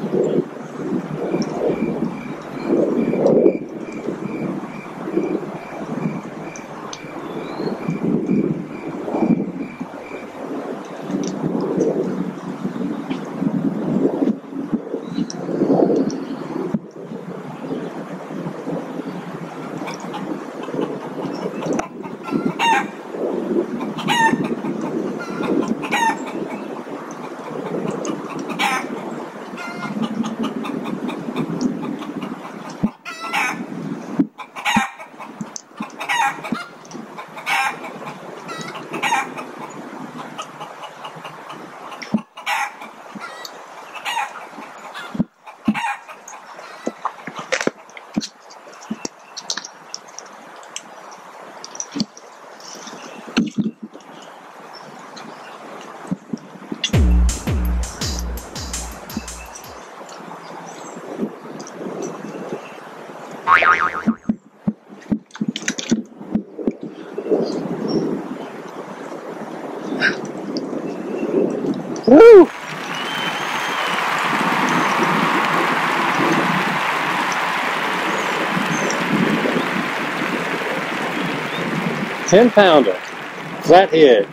you. Woo! Ten pounder, flat head.